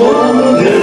Amen.